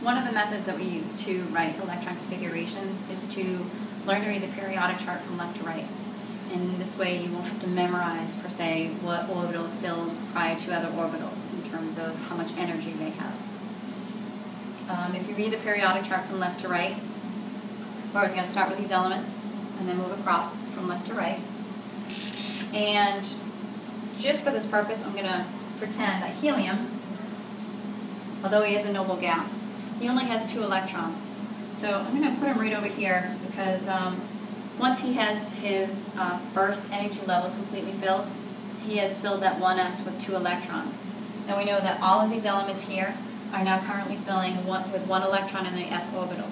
One of the methods that we use to write electron configurations is to learn to read the periodic chart from left to right. And this way you won't have to memorize, per se, what orbitals fill prior to other orbitals in terms of how much energy they have. Um, if you read the periodic chart from left to right, we're always going to start with these elements and then move across from left to right. And just for this purpose, I'm going to pretend that helium, although he is a noble gas, he only has two electrons. So I'm going to put him right over here because um, once he has his uh, first energy level completely filled, he has filled that 1s with two electrons. Now we know that all of these elements here are now currently filling one, with one electron in the s orbital.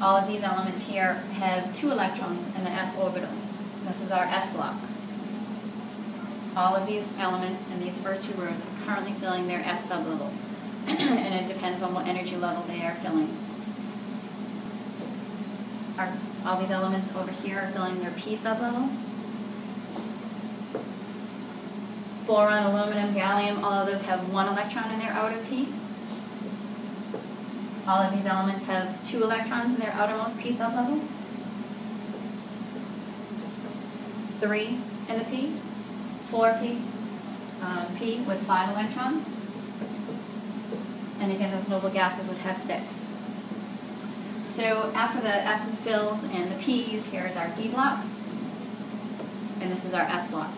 All of these elements here have two electrons in the s orbital. This is our s block. All of these elements in these first two rows are currently filling their s sublevel. and it depends on what energy level they are filling. Are all these elements over here are filling their p sublevel. Boron, aluminum, gallium, all of those have one electron in their outer p. All of these elements have two electrons in their outermost p sublevel. Three in the p, four p, um, p with five electrons. And again, those noble gases would have six. So after the S's fills and the P's, here is our D block. And this is our F block.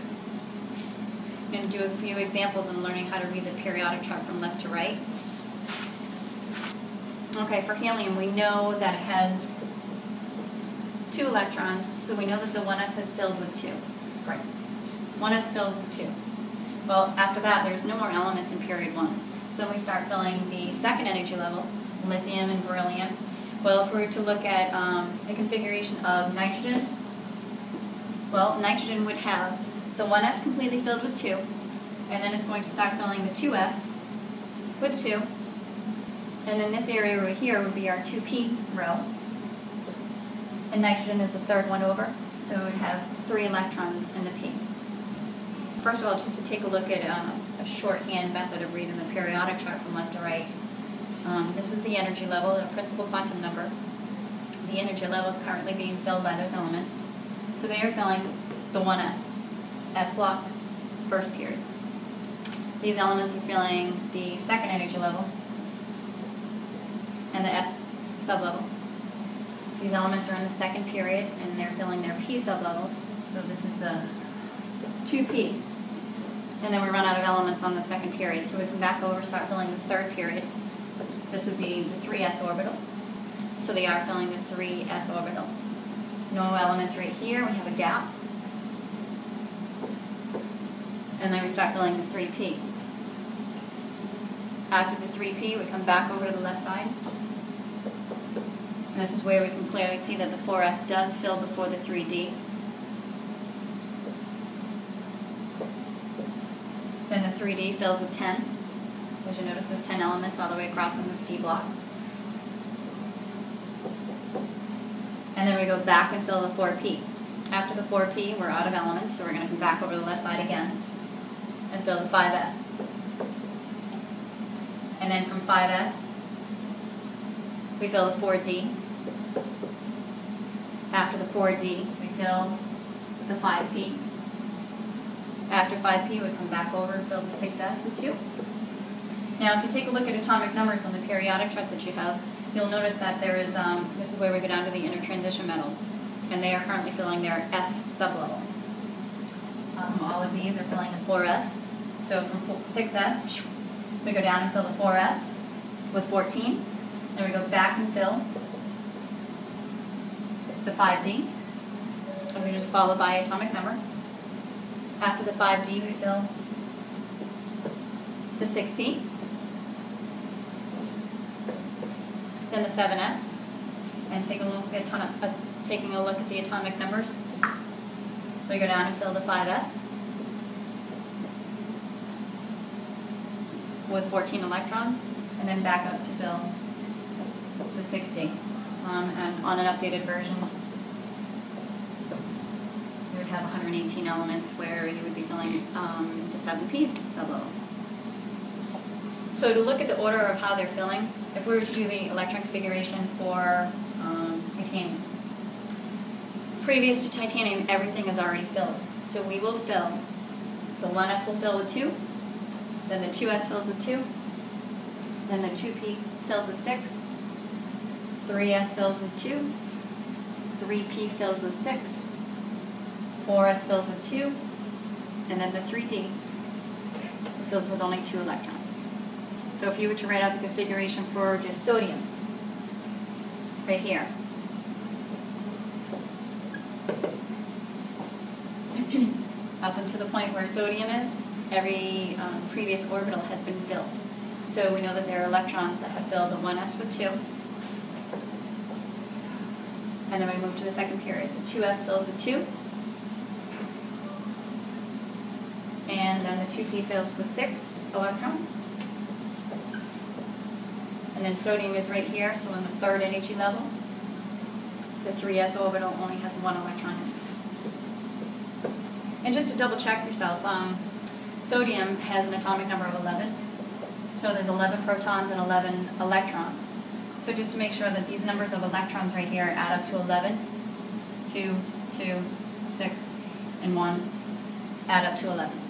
I'm going to do a few examples in learning how to read the periodic chart from left to right. Okay, for helium, we know that it has two electrons, so we know that the 1s is filled with two. Right. 1s fills with two. Well, after that, there's no more elements in period one. So we start filling the second energy level, lithium and beryllium. Well, if we were to look at um, the configuration of nitrogen, well, nitrogen would have the 1s completely filled with 2, and then it's going to start filling the 2s with 2, and then this area over here would be our 2p row. And nitrogen is the third one over, so it would have three electrons in the p. First of all, just to take a look at um, a shorthand method of reading the periodic chart from left to right. Um, this is the energy level, the principal quantum number. The energy level currently being filled by those elements. So they are filling the 1s, s block, first period. These elements are filling the second energy level, and the S sublevel. These elements are in the second period and they're filling their P sublevel. So this is the 2P. And then we run out of elements on the second period. So we come back over, start filling the third period. This would be the 3s orbital. So they are filling the 3s orbital. No elements right here. We have a gap. And then we start filling the 3p. After the 3p, we come back over to the left side. And this is where we can clearly see that the 4S does fill before the 3D. Then the 3D fills with 10. As you notice, there's 10 elements all the way across in this D block. And then we go back and fill the 4P. After the 4P, we're out of elements, so we're going to come back over the left side again and fill the 5S. And then from 5S, we fill the 4D. After the 4D, we fill the 5P. After 5P, we come back over and fill the 6S with 2. Now, if you take a look at atomic numbers on the periodic chart that you have, you'll notice that there is, um, this is where we go down to the inner transition metals, and they are currently filling their F sublevel. Um, all of these are filling the 4F. So from 6S, we go down and fill the 4F with 14. Then we go back and fill the 5D. And we just follow by atomic number. After the 5D, we fill the 6P. Then the 7S. And take a look at uh, taking a look at the atomic numbers. We go down and fill the 5F. with 14 electrons, and then back up to fill the 6D. Um, and on an updated version, you would have 118 elements where you would be filling um, the 7p sublevel. So to look at the order of how they're filling, if we were to do the electron configuration for um, titanium, previous to titanium, everything is already filled. So we will fill, the 1s will fill with 2, then the 2s fills with 2, then the 2p fills with 6, 3s fills with 2, 3p fills with 6, 4s fills with 2, and then the 3d fills with only 2 electrons. So if you were to write out the configuration for just sodium, right here, up until the point where sodium is, every um, previous orbital has been filled. So we know that there are electrons that have filled the 1s with 2. And then we move to the second period. The 2s fills with 2. And then the 2p fills with 6 electrons. And then sodium is right here, so in the third energy level, the 3s orbital only has one electron in it. And just to double check yourself, um, sodium has an atomic number of 11. So there's 11 protons and 11 electrons. So just to make sure that these numbers of electrons right here add up to 11, 2, 2, 6, and 1, add up to 11.